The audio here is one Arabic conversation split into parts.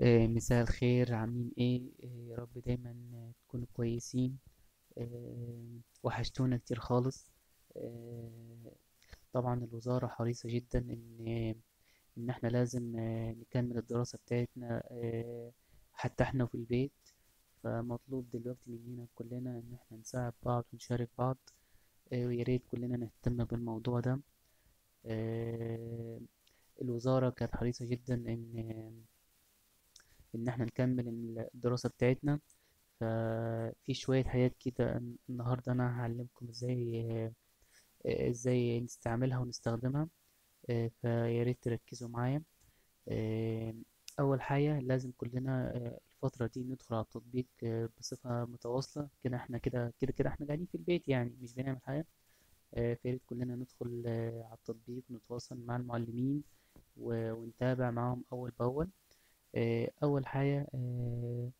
آه، مساء الخير عاملين إيه؟ آه، يا رب دايما تكونوا كويسين. آه، وحشتونا كتير خالص. طبعا الوزارة حريصة جدا إن إن إحنا لازم نكمل الدراسة بتاعتنا حتى إحنا في البيت. فمطلوب دلوقتي مننا كلنا إن إحنا نساعد بعض ونشارك بعض. آه، ويا ريت كلنا نهتم بالموضوع ده. الوزارة كانت حريصة جدا إن إن إحنا نكمل الدراسة بتاعتنا ففي شوية حاجات كده النهاردة أنا هعلمكم إزاي آه، إزاي نستعملها ونستخدمها آه، فيا ريت تركزوا معايا. آه، أول حاجة لازم كلنا الفترة دي ندخل على التطبيق بصفة متواصلة. كده إحنا كده كده كده إحنا قاعدين في البيت يعني مش بنعمل حاجة. آه، فيا ريت كلنا ندخل على التطبيق ونتواصل مع المعلمين ونتابع معاهم أول بأول. آه، أول حاجة آه،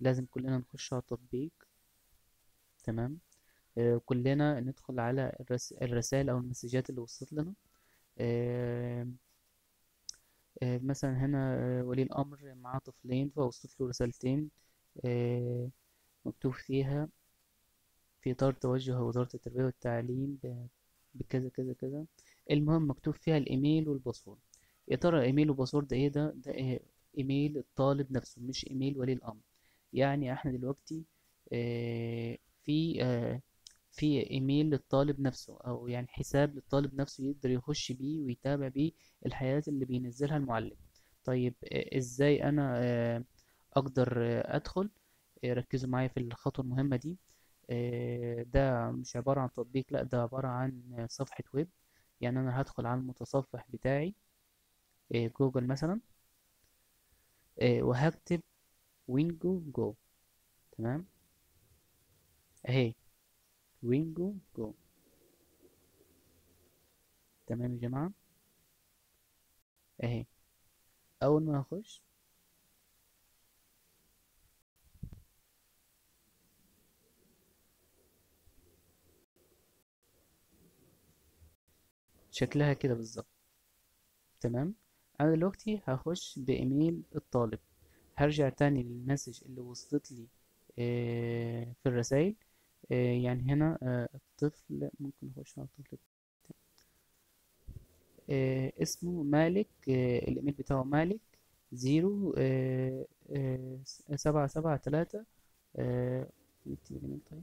لازم كلنا نخش على التطبيق. تمام؟ آه، كلنا ندخل على الرس... الرسائل أو المسجات اللي وصلت لنا. مثلا هنا ولي الأمر معاه طفلين فوصلت له رسالتين مكتوب فيها في إطار توجه وزارة التربية والتعليم بكذا كذا كذا. المهم مكتوب فيها الإيميل وال password. يا ترى الإيميل وال password إيه ده؟ ده إيه؟ إيميل الطالب نفسه مش إيميل ولي الأمر. يعني إحنا دلوقتي آه، في آه، في إيميل للطالب نفسه أو يعني حساب للطالب نفسه يقدر يخش بيه ويتابع بيه الحاجات اللي بينزلها المعلم. طيب آه، أقدر آه، أدخل؟ آه، ركزوا معايا في الخطوة المهمة دي. ده مش عبارة عن تطبيق لا ده عبارة عن صفحة ويب. يعني أنا هدخل على المتصفح بتاعي جوجل مثلا. وهكتب وينجو جو. تمام؟ أهي. وينجو جو. تمام يا جماعة؟ أهي. أول ما هخش شكلها كده بالظبط. تمام؟ أنا دلوقتي هخش بإيميل الطالب. هرجع تاني للمسج اللي وصلت لي آه، في الرسائل. آه، يعني هنا آه، الطفل ممكن نخش على الطفل آه، اسمه مالك آه، الإيميل بتاعه مالك زيرو آه، آه، سبعة سبعة تلاتة. آه، نكتب الإيميل طيب.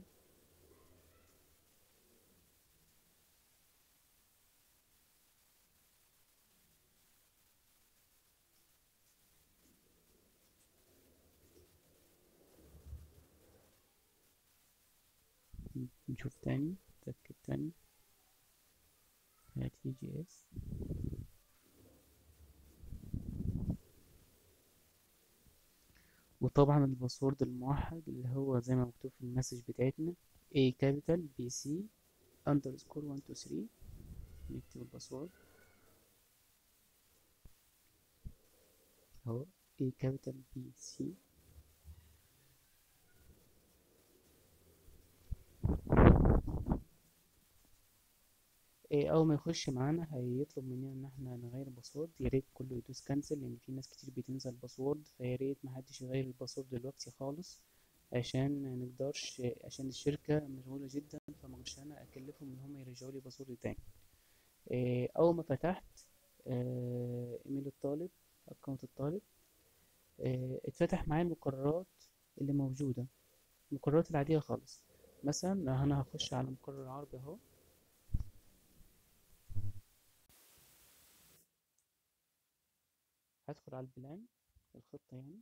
نشوف تاني نتأكد تاني. هات GS وطبعا ال password الموحد اللي هو زي ما مكتوب في ال message بتاعتنا A capital B C underscore 1 2 3 نكتب ال password. أهو A capital B C إيه، أول ما يخش معانا هيطلب مننا إن إحنا نغير ال password. يا ريت كله يدوس cancel لأن في ناس كتير بتنسى ال password. فيا ريت محدش يغير ال password دلوقتي خالص عشان نقدرش عشان الشركة مشغولة جدا فمقدرش أنا أكلفهم إن هم يرجعوا لي password تاني. إيه، أول ما فتحت آه، إيميل الطالب account الطالب آه، اتفتح معايا المقررات اللي موجودة المقررات العادية خالص. مثلا أنا هخش على مقرر عربي أهو. هدخل على البلان الخطة يعني.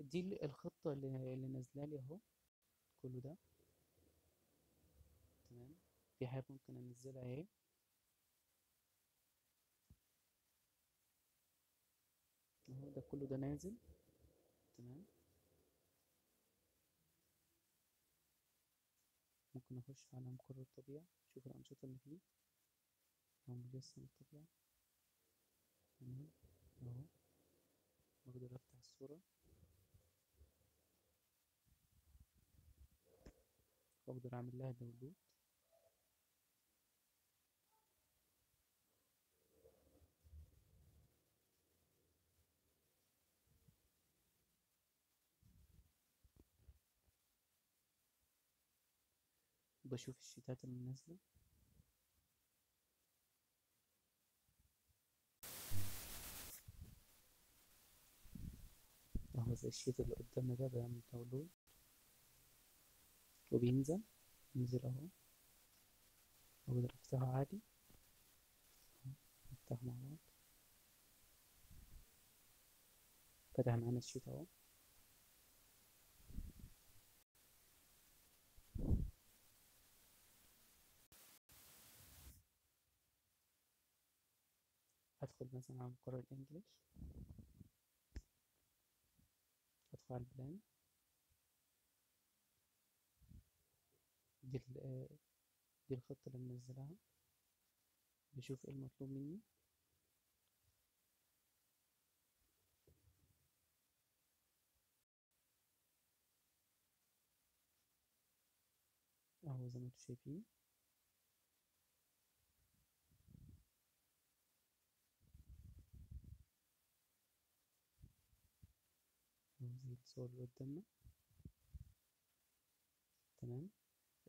دي ال- الخطة اللي, نازلة لي أهو كله ده. تمام. في حاجات ممكن أنزلها أهي. أهو ده كله ده نازل. تمام. ممكن أخش على مقرر الطبيعة أشوف الأنشطة اللي فيه. هو مجسم طلع تمام. أهو. بقدر افتح الصورة. بقدر اعمل لها داونلود بشوف ال sheets اللي نازلة. اهو زي ال sheet اللي قدامنا ده بعمل download وبينزل ينزل أهو. أقدر افتحه عادي. نفتحه مع بعض. فتح معانا ال sheet أهو. هدخل مثلا على مقرر الإنجليش. هدخل على البلان دي ال- دي الخطة اللي منزلها. بشوف إيه المطلوب مني. أهو زي ما أنتوا شايفين. اللي قدامنا. تمام.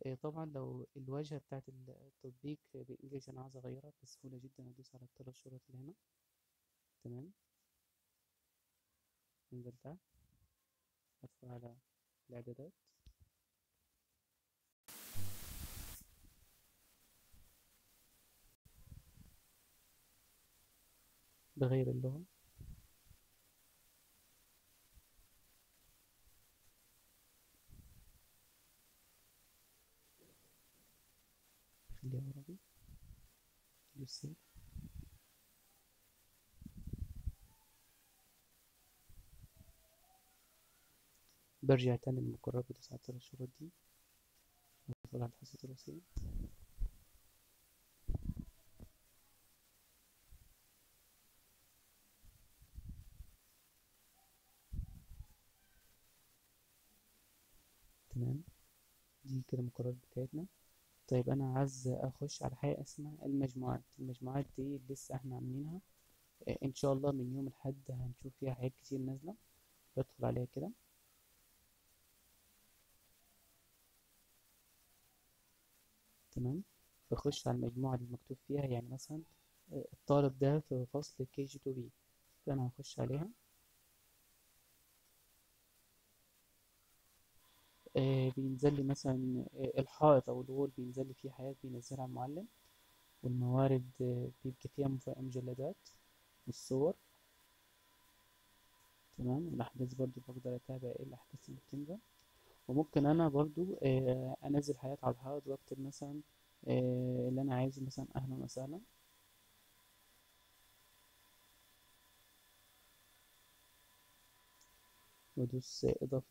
إيه طبعا لو الواجهة بتاعت التطبيق بإنجليش أنا عاوز أغيرها بسهولة جدا أدوس على الثلاث شروط اللي هنا. تمام. ننزل تحت أدخل على الإعدادات. بغير اللغة خليها عربي سيف برجع تاني بدوس على الثلاث شروط دي على الحصة الدراسية تمام دي كده المقررات بتاعتنا طيب أنا عايز أخش على حاجة اسمها المجموعات. المجموعات دي لسه إحنا عاملينها. آه، إن شاء الله من يوم الأحد هنشوف فيها حاجات كتير نازلة. بدخل عليها كده. تمام. بخش على المجموعة اللي مكتوب فيها. يعني مثلا آه، الطالب ده في فصل KG 2 B. فأنا هخش عليها. بينزل لي مثلا آه، الحائط أو الوول بينزل لي فيه حاجات بينزلها المعلم والموارد آه، بيبقى فيها مجلدات والصور. تمام؟ الأحداث برضو بقدر أتابع إيه الأحداث اللي بتنزل. وممكن أنا برضو آه، أنزل حاجات على الحائط وأكتب مثلا آه، اللي أنا عايزه مثلا أهلا وسهلا. وأدوس آه، إضافة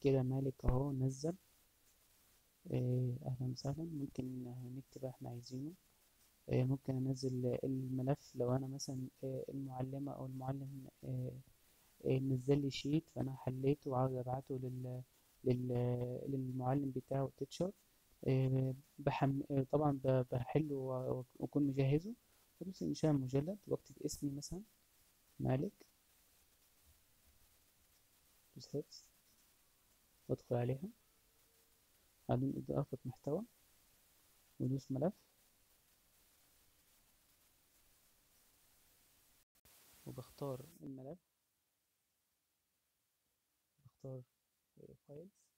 كده مالك أهو نزل. آه، أهلا وسهلا. ممكن نكتب إحنا عايزينه. آه، ممكن أنزل الملف لو أنا مثلا آه، المعلمة أو المعلم آه، آه، نزل لي شيت فأنا حليته وعاوز أبعته لل... لل... للمعلم بتاعه التيتشر آه، بحم... طبعا بحله و- وأكون مجهزه. بدوس إنشاء مجلد وأكتب اسمي مثلا مالك. دوس حفظ وأدخل عليها. بعدين إضافة محتوى. ودوس ملف. وبختار الملف. بختار files.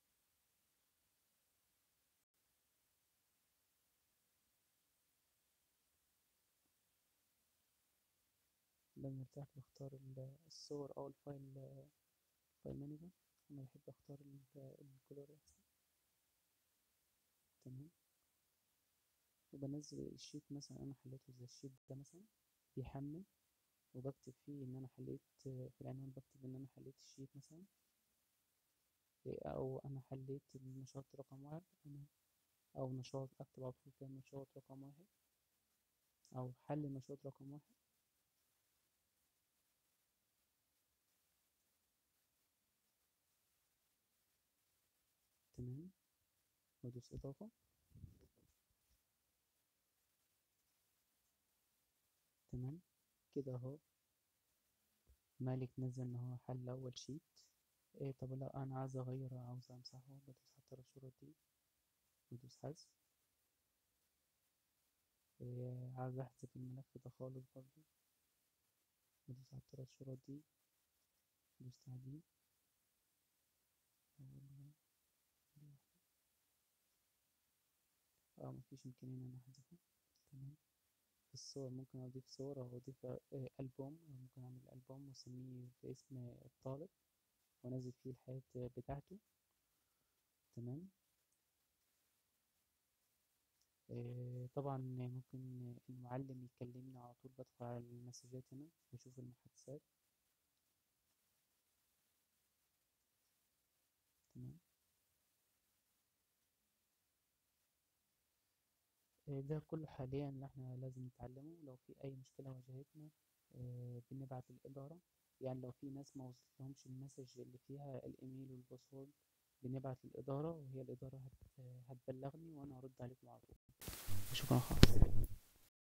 لما بختار ال- الصور أو ال file file manager أنا بحب أختار ال- ال color أحسن. تمام؟ وبنزل ال sheet مثلا أنا حليته زي ال sheet ده مثلا بيحمل. وبكتب فيه إن أنا حليت في العنوان بكتب إن أنا حليت الشيت مثلا. أو أنا حليت النشاط رقم واحد أنا أو نشاط أكتب على طول كده نشاط رقم واحد. أو حل نشاط رقم واحد تمام وأدوس إضافة. تمام. كده أهو. مالك نزل إن هو حل أول شيت إيه طب لا أنا عايز أغير عاوز أمسحه بدوس على شروط دي. بدوس حذف إيه عايز أحذف الملف ده خالص برضو. بدوس على شروط دي. بدوس تعديل أقول له دي واحدة. آه مفيش امكانية إن أنا أحذفه. تمام. في الصور ممكن أضيف صور أو أضيف آه، ألبوم ممكن أعمل ألبوم وأسميه باسم الطالب وأنزل فيه الحياة بتاعته. تمام. آه، طبعا ممكن المعلم يكلمني على طول بدخل على المسجات هنا بشوف المحادثات تمام آه، ده كله حاليا اللي إحنا لازم نتعلمه. لو في أي مشكلة واجهتنا آه، بنبعت للإدارة. يعني لو في ناس ما وصلتلهمش المسج اللي فيها الإيميل والباسورد بنبعت للإدارة وهي الإدارة هت- هتبلغني وأنا هرد عليكم على طول. شكرا خالص.